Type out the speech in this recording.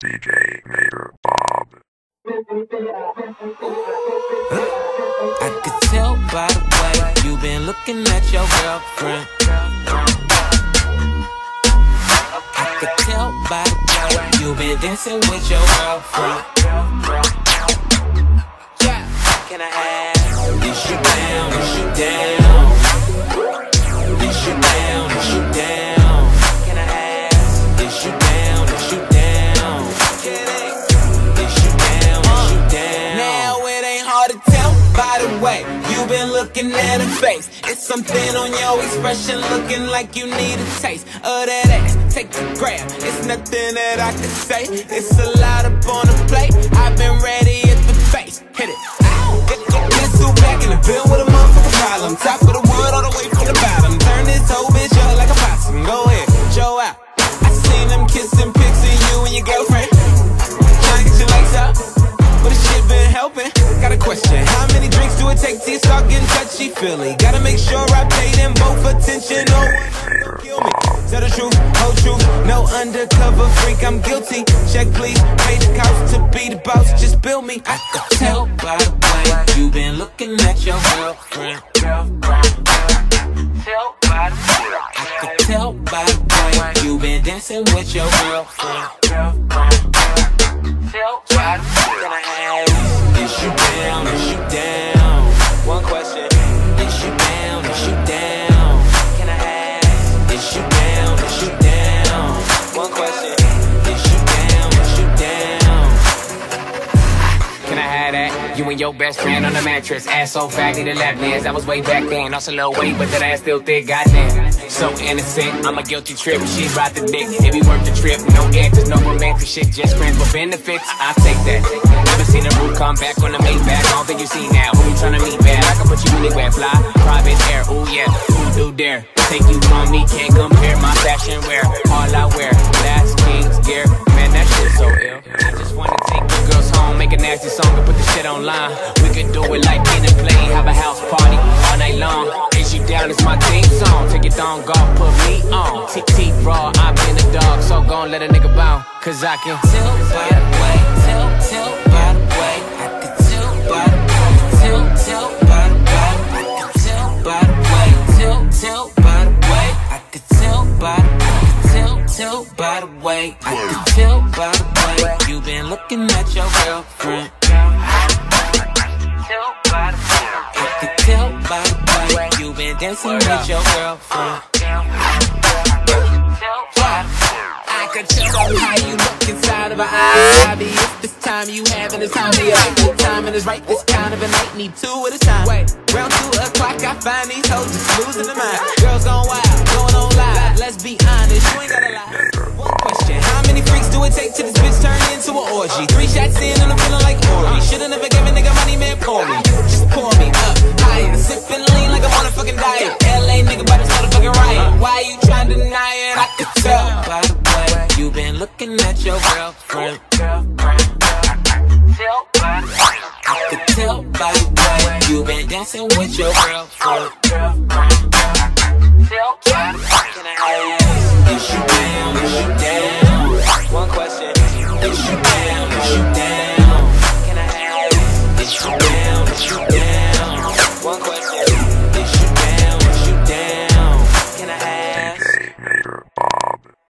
DJ Nadir Bob. I could tell by the way you've been looking at your girlfriend. I could tell by the way you've been dancing with your girlfriend. Yeah, can I have? Is you looking at her face. It's something on your expression, looking like you need a taste of that ass. Take the grab. It's nothing that I can say. It's a lot up on the plate. I've been ready at the face. Hit it. Get, back in the bill with a you touchy feely? Gotta make sure I pay them both attention. No will kill me. Tell the truth, whole truth. No undercover freak, I'm guilty. Check please. Pay the cost to be the boss. Just bill me. I could tell by the way you've been looking at your girlfriend. I could tell by the way you've been dancing with your girlfriend. Can I have? You and your best friend on the mattress. Ass so fat, need a lap dance. That was way back then. Lost a little weight, but that ass still thick. Goddamn. So innocent. I'm a guilty trip. She right the dick. It be worth the trip. No answers, no romantic shit. Just friends with benefits. I take that. Never seen a roof come back on the Maybach. I don't think you see now. Who you tryna meet bad? I can put you anywhere. Fly, private air. Ooh yeah. Who do dare? Take you from me. Can't compare my fashion. All I wear. Let a nigga. Cause I can Tell by the way, by the way. I could tell by the way, by the way. I could tell by the way, by the way. I could tell by the by the way. I tell by the way you've been looking at your girlfriend. I could tell by the way you've been dancing with your girlfriend. I could tell by how you look inside of her eyes. If this time you having this time, the right time and it's right this kind of a night. Need two at a time. Wait, round two o'clock, I find these hoes just losing their mind. Girls gone wild, going on live. Let's be honest, you ain't gotta lie. One question: How many freaks do it take till this bitch turn into an orgy? Three shots in and I'm feeling like Ori. Shoulda never given nigga money, man, pour me. Just pour me looking at your girlfriend. I could tell by the way you been dancing with your girlfriend.